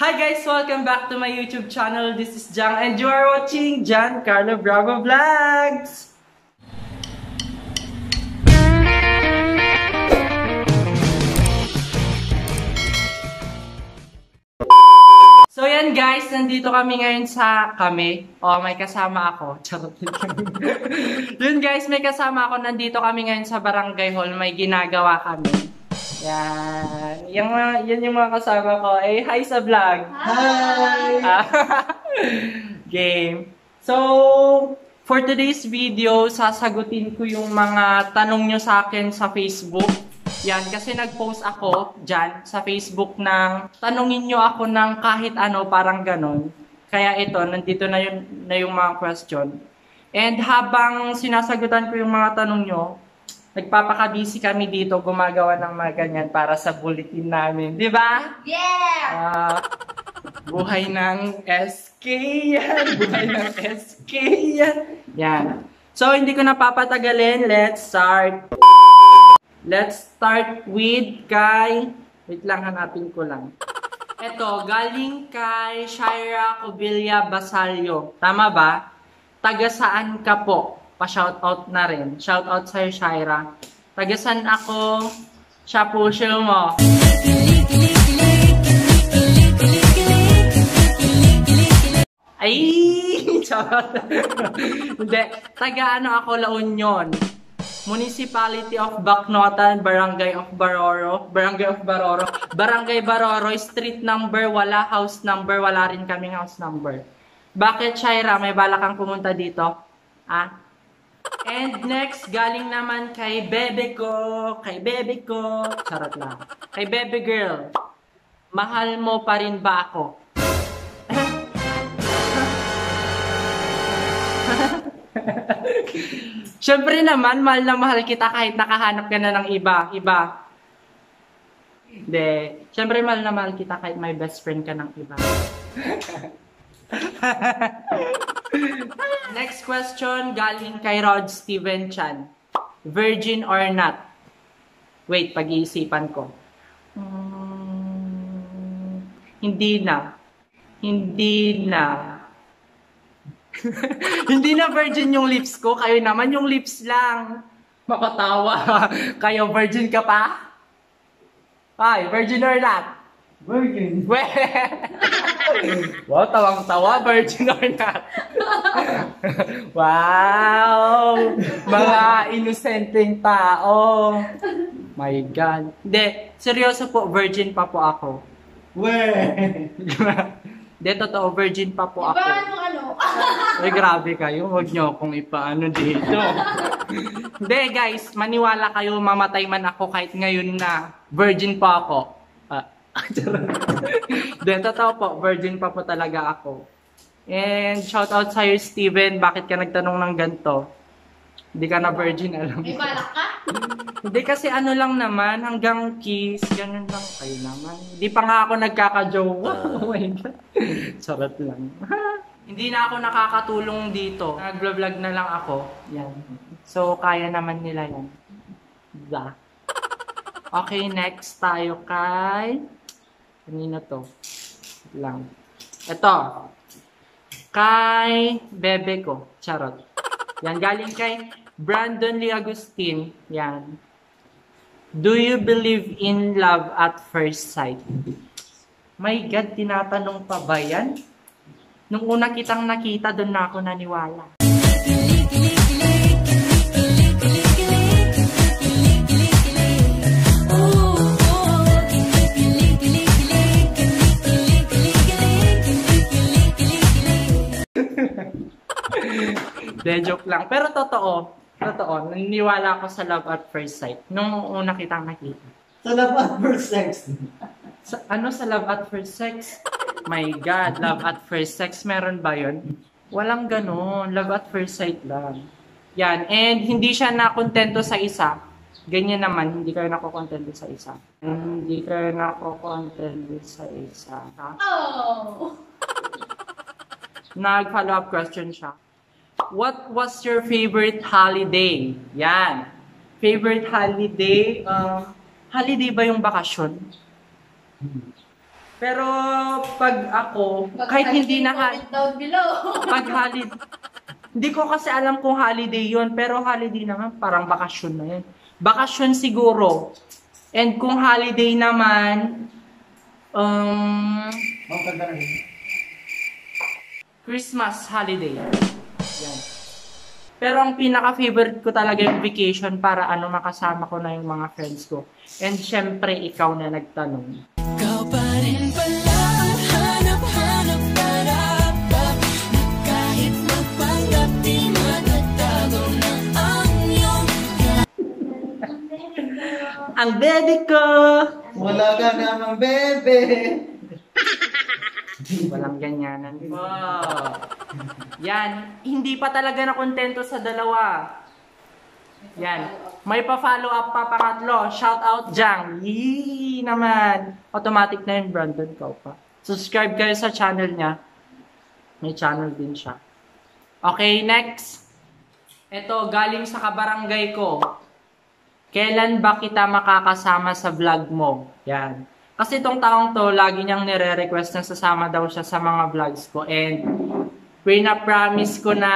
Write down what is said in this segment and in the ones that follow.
Hi guys! Welcome back to my YouTube channel. This is Jang and you are watching Jan Carlo Bravo Vlogs! So yan guys, nandito kami ngayon sa kami. Oh, may kasama ako. Yun guys, may kasama ako. Nandito kami ngayon sa Barangay Hall. May ginagawa kami. Yan. Yung, mga, yan yung mga kasama ko. Eh, hi sa vlog. Hi! Ah, Game. So, for today's video, sasagutin ko yung mga tanong nyo sa akin sa Facebook. Yan, kasi nag-post ako dyan sa Facebook ng tanongin nyo ako ng kahit ano, parang ganon. Kaya ito, nandito na yung, na yung mga question. And habang sinasagutan ko yung mga tanong nyo, nagpapaka-busy kami dito gumagawa ng mga ganyan para sa bulletin namin. Di ba? Yeah! Ah, buhay ng SK yan. Buhay ng SK yan. Yan. So, hindi ko napapatagalin. Let's start. Let's start with kay... Wait lang, hanapin ko lang. Ito, galing kay Shaira Cobilla Basalio. Tama ba? Taga saan ka po? Pa-shoutout na rin. Shoutout sa'yo, Shaira. Taga saan ako? Siya po mo. Ay! Hindi. Taga ano ako, La Union. Municipality of Bacnotan, Barangay of Baroro. Barangay of Baroro. Barangay Baroro, street number, wala house number, wala rin kaming house number. Bakit, Shaira? May bala kang pumunta dito? Ah? And next, galing naman kay bebe ko, kay bebe ko, charot lang. Kay bebe girl, mahal mo pa rin ba ako? Siyempre naman, mahal na mahal kita kahit nakahanap ka na ng iba. Iba. Hindi. Siyempre, mahal na mahal kita kahit may best friend ka ng iba. Next question, galing kay Rod Steven Chan. Virgin or not? Wait, pag-iisipan ko. Hmm, hindi na. Hindi na. Hindi na virgin yung lips ko. Kayo naman yung lips lang. Makatawa. Kayo virgin ka pa? Ay, virgin or not? Virgin. Wow, tawang-tawa. Virgin or not? wow! Mga inosenteng tao. My God. Hindi, seryoso po, virgin pa po ako. We! Hindi, totoo, virgin pa po ako. Iba anong ano? Ay, grabe kayo. Huwag nyo akong ipaano dito. Hindi, guys. Maniwala kayo, mamatay man ako kahit ngayon na virgin pa ako. Ah, Hindi, totoo po. Virgin pa po talaga ako. And shout out sa'yo, Steven. Bakit ka nagtanong ng ganito? Hindi ka na virgin, alam May ko. balak ka? Hindi kasi ano lang naman, hanggang kiss, ganun lang kayo naman. Hindi pa nga ako nagkaka-jowa. Oh my God. Charot lang. Hindi na ako nakakatulong dito. Nag-vlog na lang ako. Yan. So, kaya naman nila yan. Diba? Okay, next tayo kay... Kanina to? Lang. Ito. Kay bebe ko. Charot. Yan, galing kay Brandon Lee Agustin. Yan. Do you believe in love at first sight? My God, tinatanong pa ba yan? Nung una kitang nakita, doon na ako naniwala. De, joke lang. Pero totoo, totoo, naniniwala ako sa love at first sight. Nung una kitang nakita. Sa love at first sex. Sa, ano sa love at first sex? My God, love at first sex, meron ba yun? Walang ganun. Love at first sight lang. Yan. And hindi siya nakontento sa isa. Ganyan naman, hindi kayo nakokontento sa isa. Hindi kayo nakokontento sa isa. Ha? Oh! Nag-follow up question siya. What was your favorite holiday? Yan. Favorite holiday? Uh, holiday ba yung bakasyon? Pero pag ako, kahit hindi na ha- Comment down below. pag holiday, hindi ko kasi alam kung holiday yon pero holiday naman, parang bakasyon na yun. Bakasyon siguro. And kung holiday naman, um, na rin. Christmas holiday. Yan. Pero ang pinaka-favorite ko talaga yung vacation para ano makasama ko na yung mga friends ko. And syempre, ikaw na nagtanong. Ikaw pa rin pala ang hanap-hanap para Na kahit magpanggap di matatago na ang iyong Ang baby ko! Wala ka namang bebe. Walang ganyanan po. Yan. Hindi pa talaga na kontento sa dalawa. Yan. May pa-follow up pa pangatlo. Shout out Jang. Yee naman. Automatic na yun, Brandon. Ikaw pa. Subscribe kayo sa channel niya. May channel din siya. Okay, next. Ito, galing sa kabarangay ko. Kailan ba kita makakasama sa vlog mo? Yan. Kasi itong taong to, lagi niyang nire-request na sasama daw siya sa mga vlogs ko. And, pina-promise ko na,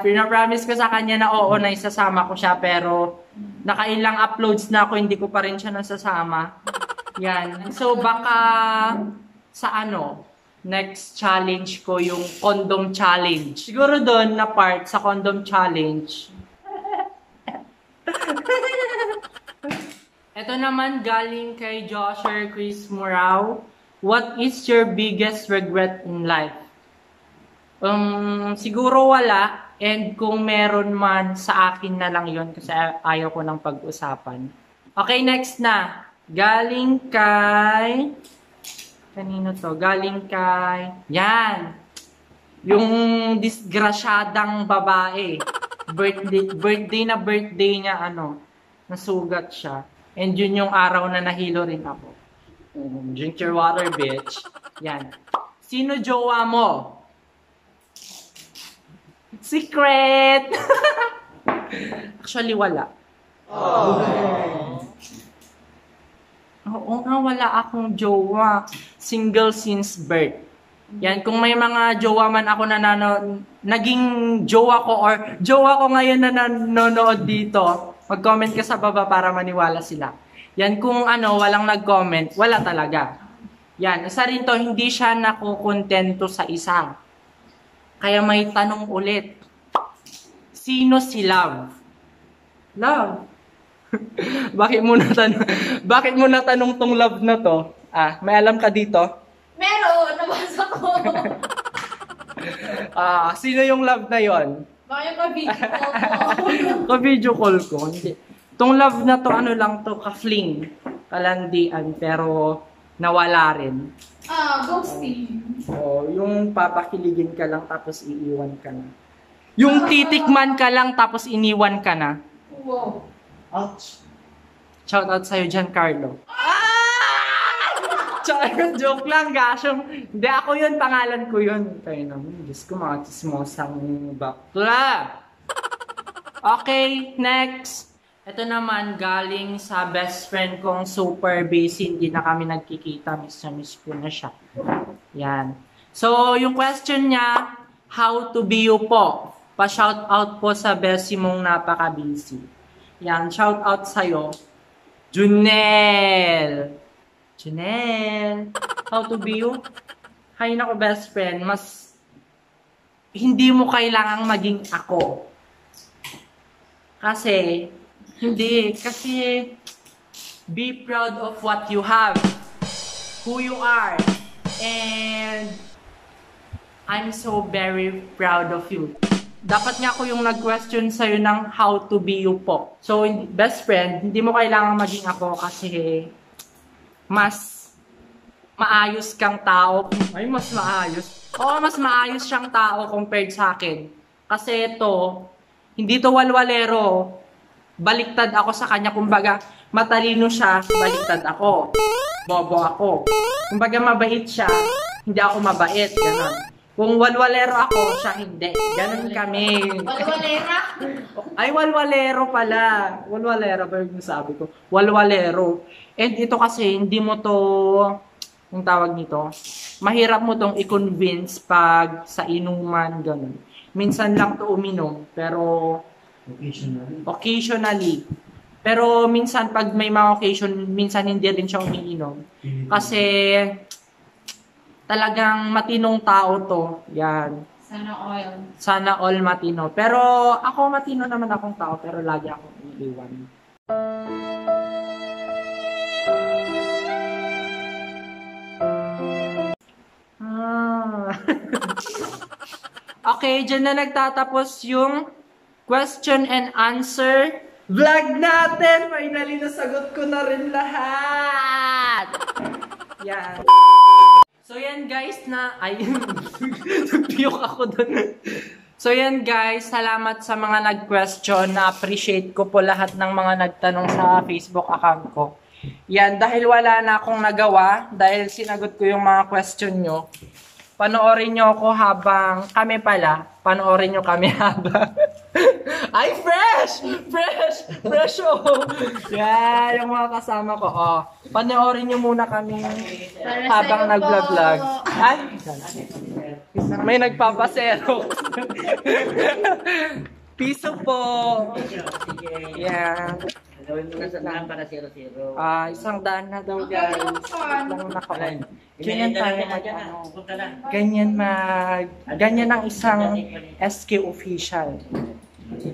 pina-promise ko sa kanya na oo, na isasama ko siya. Pero, nakailang uploads na ako, hindi ko pa rin siya nasasama. Yan. So, baka, sa ano, next challenge ko yung condom challenge. Siguro doon na part sa condom challenge. Ito naman galing kay Joshua Chris Morao. What is your biggest regret in life? Um, siguro wala. And kung meron man, sa akin na lang yon kasi ayaw ko ng pag-usapan. Okay, next na. Galing kay... Kanino to? Galing kay... Yan! Yung disgrasyadang babae. Birthday, birthday na birthday niya, ano, nasugat siya. And yun yung araw na nahilo rin ako. Um, drink your water, bitch. Yan. Sino jowa mo? Secret! Actually, wala. Oo nga, wala akong jowa. Single since birth. Yan, kung may mga jowa man ako na nano, naging jowa ko or jowa ko ngayon na nanonood dito, mag-comment ka sa baba para maniwala sila. Yan, kung ano, walang nag-comment, wala talaga. Yan, isa rin to, hindi siya nakukontento sa isa. Kaya may tanong ulit. Sino si Love? Love? bakit mo natanong, bakit mo natanong tong love na to? Ah, may alam ka dito? Meron, nabasa ko. Ah, sino yung love na yon? Baka yung ka-video ko. Ka-video call ko. Hindi. Tong love na to, ano lang to, ka-fling. Kalandian, pero nawala rin. ah, ghosting. Oh, yung papakiligin ka lang tapos iiwan ka na. Yung titikman ka lang tapos iniwan ka na. Wow. Ouch. Shout out sa'yo dyan, Carlo. Char, joke lang, gasyong. Hindi, ako yun, pangalan ko yun. Tayo naman, Diyos ko, mga chismosang bakla. Okay, next. Ito naman, galing sa best friend kong super busy. Hindi na kami nagkikita. Miss na miss ko na siya. Yan. So, yung question niya, how to be you po? Pa-shout out po sa bestie mong napaka-busy. Yan, shout out sa'yo. Junel! Junel! How to be you? Hay nako best friend, mas hindi mo kailangang maging ako. Kasi, hindi. Kasi, be proud of what you have. Who you are. And, I'm so very proud of you. Dapat nga ako yung nag-question sa'yo ng how to be you po. So, best friend, hindi mo kailangang maging ako kasi mas maayos kang tao. Ay, mas maayos. Oo, mas maayos siyang tao compared sa akin. Kasi ito, hindi to walwalero. Baliktad ako sa kanya. Kumbaga, matalino siya, baliktad ako. Bobo ako. Kumbaga, mabait siya, hindi ako mabait. Ganon. Kung walwalero ako, siya hindi. Ganon kami. Walwalera. Ay, walwalero pala. Walwalero ba yung sabi ko? Walwalero. And ito kasi, hindi mo to, yung tawag nito, mahirap mo tong i-convince pag sa inuman, ganun. Minsan lang to uminom, pero Occasionally. occasionally. Pero minsan pag may mga occasion, minsan hindi rin siya umiinom. Kasi talagang matinong tao to. Yan. Sana oil. Sana all matino. Pero ako matino naman akong tao, pero lagi akong iiwan. Ah. okay, dyan na nagtatapos yung question and answer vlog natin. Finally, nasagot ko na rin lahat. Yan. So yan guys na ay nagpiyok ako doon. So yan guys, salamat sa mga nag-question. Na-appreciate ko po lahat ng mga nagtanong sa Facebook account ko. Yan, dahil wala na akong nagawa, dahil sinagot ko yung mga question nyo, panoorin nyo ako habang kami pala, panoorin nyo kami habang ay fresh! Fresh! Fresh oh! Yan, yung mga kasama ko. Oh, panoorin nyo muna kami Para habang nag-vlog-vlog. Ay, may nagpapasero. Piso po. Yan. Gawin mo na sa daan para zero-zero. Ah, isang daan na daw guys. Lang naka-on. Ganyan tayo mag ano. Na. Ganyan mag ganyan ang isang SK official.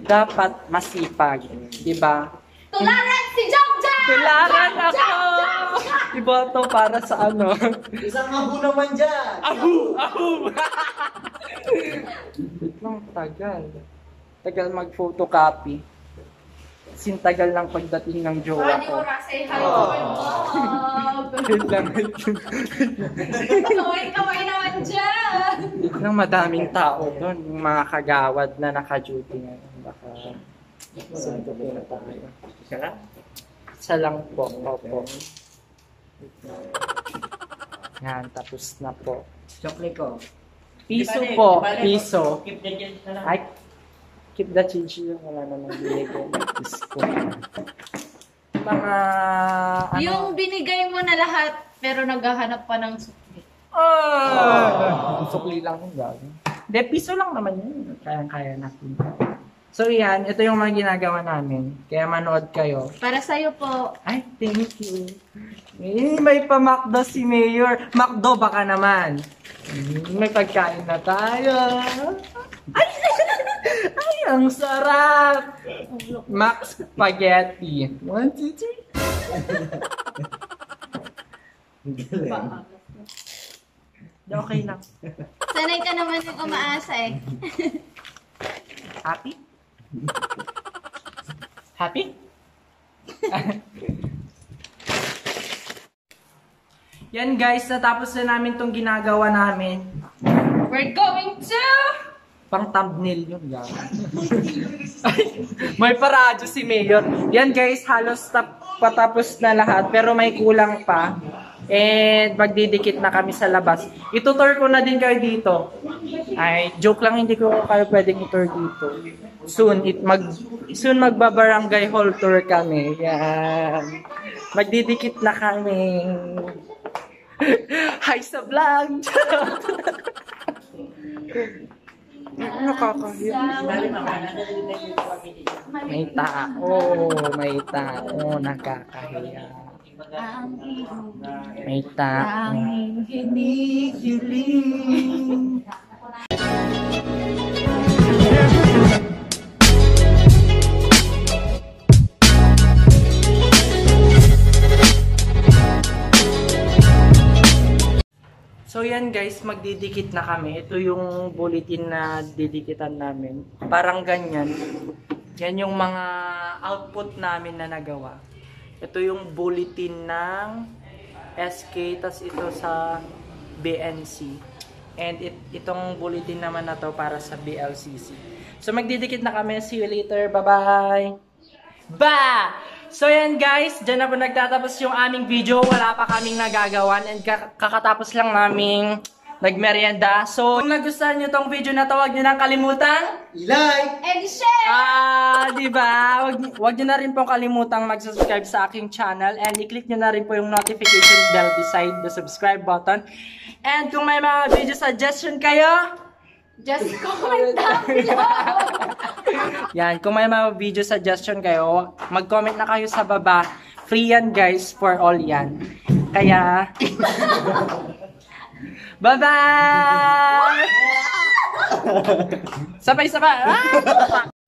Dapat masipag, 'di ba? Tularan si Jong Jong! Tularan ako! Iboto para sa ano? Isang abo naman dyan! Ahu! Wait lang, tagal. Tagal mag-photocopy. Sintagal lang pagdating ng jowa ko. na say hi to my mom. Wait lang. Kaway-kaway naman dyan. Wait lang, madaming tao doon. Yung mga kagawad na naka-duty ngayon. Baka sundo ko na tayo. Isa lang? Isa lang po. Opo. Wait lang. Yan, tapos na po. Chocolate ko. Piso po, piso. Keep the change na lang. Ay, keep the change yun. Wala namang binigay. Pisko. Mga, ano? Yung binigay mo na lahat, pero naghahanap pa ng sukli. Ah! Sukli lang yung gagawin. Hindi, piso lang naman yun. Kaya-kaya natin. So yan, ito yung mga ginagawa namin. Kaya manood kayo. Para sa'yo po. Ay, thank you. Eh, may pa McDo si Mayor. McDo baka naman. Mm, May pagkain na tayo. Ay, ay ang sarap. Max Spaghetti. One, two, three. Okay lang. Sanay ka naman yung umaasa eh. Happy? Happy? Yan guys, natapos na namin tong ginagawa namin. We're going to... Pang thumbnail yun. Ay, may paradyo si Mayor. Yan guys, halos tap patapos na lahat, pero may kulang pa. And magdidikit na kami sa labas. Itutour ko na din kayo dito. Ay, joke lang, hindi ko kayo pwedeng itour dito. Soon, it mag, soon magbabarangay hall tour kami. Yan. Magdidikit na kami. Hi sa vlog! Nakakahiya. May tao, may tao, nakakahiya. May tao. Hinihiling. Magdidikit na kami. Ito yung bulletin na didikitan namin. Parang ganyan. Yan yung mga output namin na nagawa. Ito yung bulletin ng SK, tas ito sa BNC. And it, itong bulletin naman na to para sa BLCC. So magdidikit na kami. See you later. Bye-bye! Ba! So yan guys, dyan na po nagtatapos yung aming video. Wala pa kaming nagagawan and ka- kakatapos lang naming nagmerienda. So, kung nagustuhan nyo tong video na to, huwag nyo nang kalimutan. I-like! And share! Ah, di ba? Wag, wag nyo na rin pong kalimutang mag-subscribe sa aking channel and i-click nyo na rin po yung notification bell beside the subscribe button. And kung may mga video suggestion kayo, Just comment down below! yan, kung may mga video suggestion kayo, mag-comment na kayo sa baba. Free yan guys, for all yan. Kaya, bye-bye! Sabay-sabay! Ah!